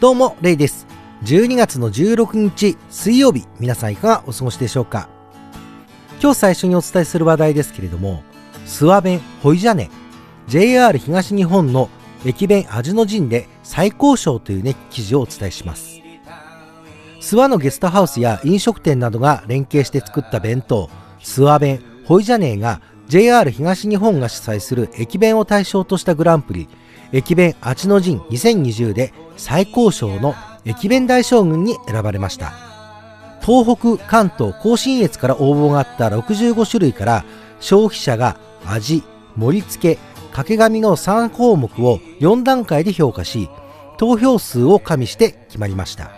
どうも、レイです。12月の16日水曜日、皆さんいかがお過ごしでしょうか？今日最初にお伝えする話題ですけれども、諏訪弁ホイジャネ、JR 東日本の駅弁味の陣で最高賞というね、記事をお伝えします。諏訪のゲストハウスや飲食店などが連携して作った弁当、諏訪弁ホイジャネが JR 東日本が主催する駅弁を対象としたグランプリ駅弁味の陣2020で最高賞の駅弁大将軍に選ばれました。東北関東甲信越から応募があった65種類から消費者が味盛り付け掛け紙の3項目を4段階で評価し投票数を加味して決まりました。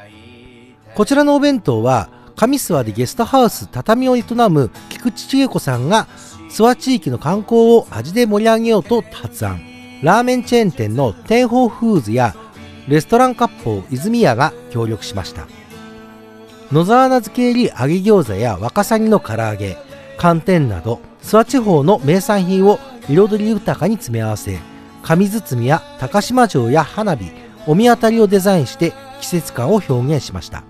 こちらのお弁当は上諏訪でゲストハウス畳を営む菊池千恵子さんが諏訪地域の観光を味で盛り上げようと発案。ラーメンチェーン店の天宝フーズやレストラン割烹泉屋が協力しました。野沢菜漬け入り揚げ餃子やワカサギの唐揚げ寒天など諏訪地方の名産品を彩り豊かに詰め合わせ紙包みや高島城や花火お見当たりをデザインして季節感を表現しました。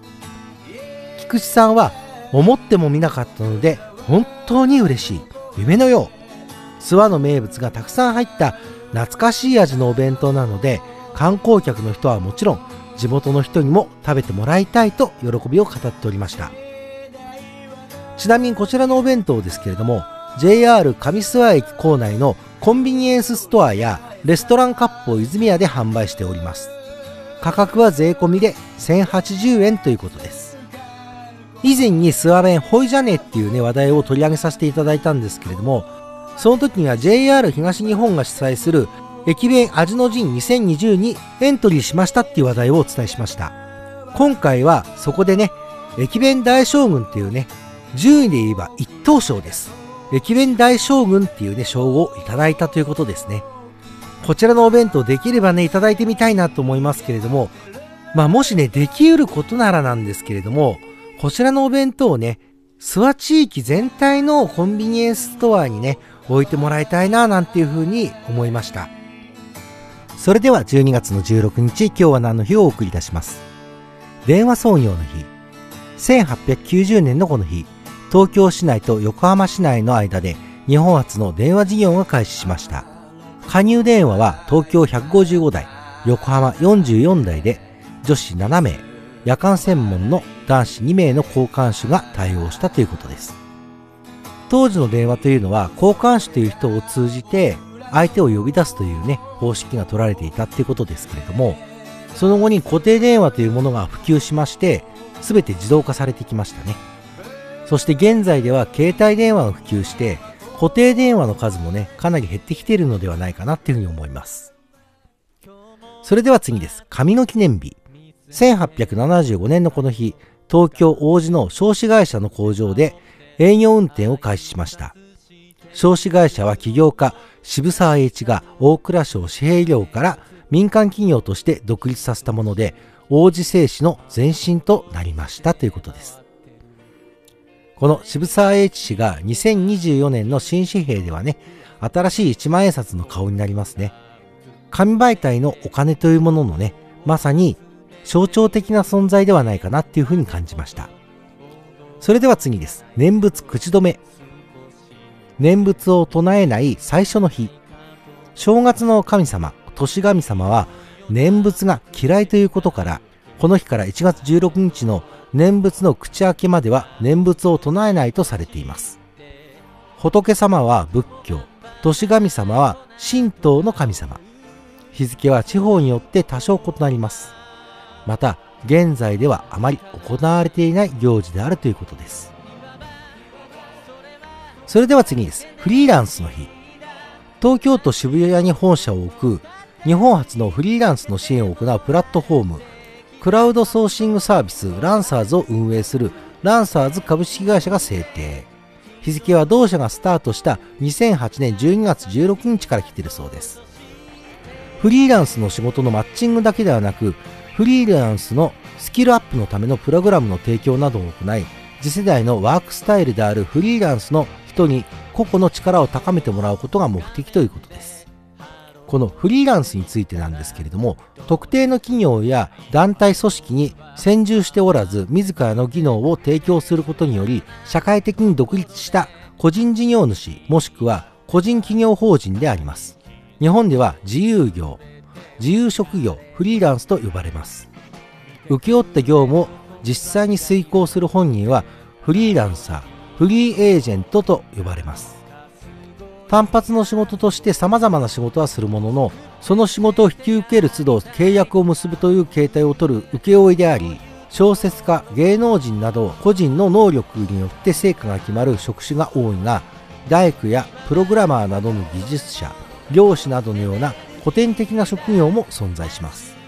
菊池さんは思ってもみなかったので本当に嬉しい。夢のよう。諏訪の名物がたくさん入った懐かしい味のお弁当なので観光客の人はもちろん地元の人にも食べてもらいたいと喜びを語っておりました。ちなみにこちらのお弁当ですけれども JR 上諏訪駅構内のコンビニエンスストアやレストラン割烹泉屋で販売しております。価格は税込みで1080円ということです。以前に諏訪弁ホイジャネっていうね話題を取り上げさせていただいたんですけれどもその時には JR 東日本が主催する駅弁味の陣2020にエントリーしましたっていう話題をお伝えしました。今回はそこでね駅弁大将軍っていうね順位で言えば一等賞です。駅弁大将軍っていうね賞をいただいたということですね。こちらのお弁当できればねいただいてみたいなと思いますけれどもまあもしねできうることならなんですけれどもこちらのお弁当をね諏訪地域全体のコンビニエンスストアにね置いてもらいたいななんていうふうに思いました。それでは12月の16日今日は何の日をお送りいたします。電話創業の日。1890年のこの日。東京市内と横浜市内の間で日本初の電話事業が開始しました。加入電話は東京155台横浜44台で女子7名夜間専門の男子2名の交換手が対応したということです。当時の電話というのは交換手という人を通じて相手を呼び出すというね方式が取られていたっていうことですけれどもその後に固定電話というものが普及しまして全て自動化されてきましたね。そして現在では携帯電話が普及して固定電話の数もねかなり減ってきているのではないかなっていうふうに思います。それでは次です。紙の記念日1875年のこの日東京王子の少子会社の工場で営業運転を開始しました。少子会社は起業家渋沢栄一が大蔵省紙幣業から民間企業として独立させたもので王子製紙の前身となりましたということです。この渋沢栄一氏が2024年の新紙幣ではね、新しい一万円札の顔になりますね。紙媒体のお金というもののね、まさに象徴的な存在ではないかなっていうふうに感じました。それでは次です。念仏口止め。念仏を唱えない最初の日。正月の神様、年神様は念仏が嫌いということから、この日から1月16日の念仏の口開けまでは念仏を唱えないとされています。仏様は仏教、年神様は神道の神様。日付は地方によって多少異なります。また、現在ではあまり行われていない行事であるということです。それでは次です。フリーランスの日。東京都渋谷に本社を置く日本初のフリーランスの支援を行うプラットフォーム、クラウドソーシングサービスランサーズを運営するランサーズ株式会社が制定。日付は同社がスタートした2008年12月16日から来ているそうです。フリーランスの仕事のマッチングだけではなく、フリーランスのスキルアップのためのプログラムの提供などを行い、次世代のワークスタイルであるフリーランスの人に個々の力を高めてもらうことが目的ということです。このフリーランスについてなんですけれども特定の企業や団体組織に専従しておらず自らの技能を提供することにより社会的に独立した個人事業主もしくは個人企業法人であります日本では自由業自由職業フリーランスと呼ばれます。請け負った業務を実際に遂行する本人はフリーランサーフリーエージェントと呼ばれます。単発の仕事として様々な仕事はするものの、その仕事を引き受ける都度契約を結ぶという形態を取る請負であり、小説家、芸能人など個人の能力によって成果が決まる職種が多いが、大工やプログラマーなどの技術者、漁師などのような古典的な職業も存在します。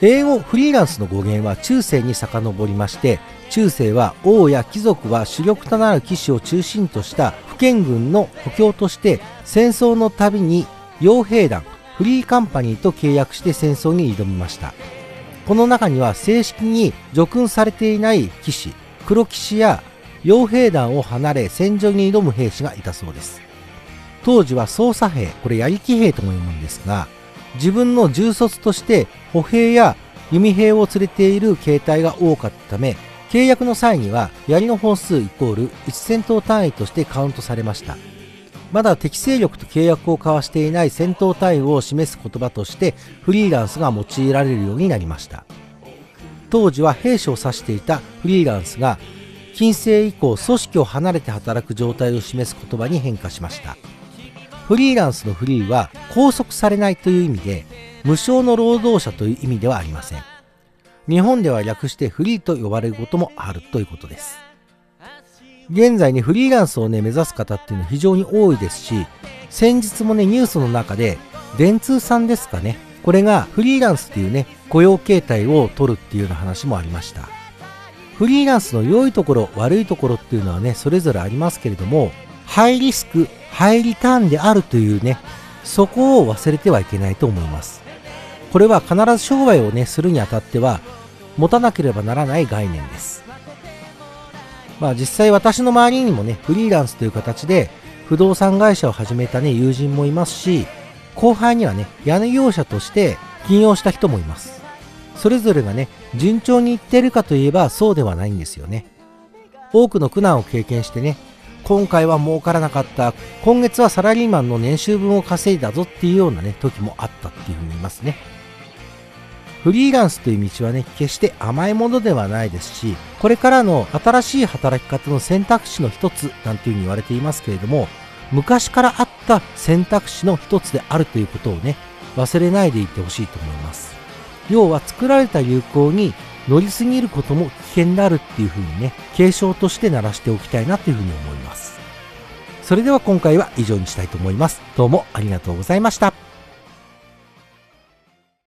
英語フリーランスの語源は中世に遡りまして中世は王や貴族は主力となる騎士を中心とした府県軍の補強として戦争のたびに傭兵団フリーカンパニーと契約して戦争に挑みましたこの中には正式に叙勲されていない騎士黒騎士や傭兵団を離れ戦場に挑む兵士がいたそうです当時は操作兵これ槍騎兵とも読むんですが自分の重卒として歩兵や弓兵を連れている形態が多かったため契約の際には槍の本数イコール1戦闘単位としてカウントされました。まだ適正力と契約を交わしていない戦闘単位を示す言葉としてフリーランスが用いられるようになりました。当時は兵士を指していたフリーランスが近世以降組織を離れて働く状態を示す言葉に変化しました。フリーランスのフリーは拘束されないという意味で無償の労働者という意味ではありません。日本では略してフリーと呼ばれることもあるということです。現在ねフリーランスをね目指す方っていうのは非常に多いですし先日もねニュースの中で電通さんですかねこれがフリーランスっていうね雇用形態を取るっていうような話もありました。フリーランスの良いところ悪いところっていうのはねそれぞれありますけれどもハイリスクハイリターンであるというね、そこを忘れてはいけないと思います。これは必ず商売をね、するにあたっては、持たなければならない概念です。まあ実際私の周りにもね、フリーランスという形で不動産会社を始めたね、友人もいますし、後輩にはね、屋根業者として起業した人もいます。それぞれがね、順調にいってるかといえばそうではないんですよね。多くの苦難を経験してね、今回は儲からなかった、今月はサラリーマンの年収分を稼いだぞっていうようなね、時もあったっていうふうに言いますね。フリーランスという道はね、決して甘いものではないですし、これからの新しい働き方の選択肢の一つなんていうふうに言われていますけれども、昔からあった選択肢の一つであるということをね、忘れないでいてほしいと思います。要は作られた流行に乗りすぎることも危険であるっていうふうにね、警鐘として鳴らしておきたいなというふうに思います。それでは今回は以上にしたいと思います。どうもありがとうございました。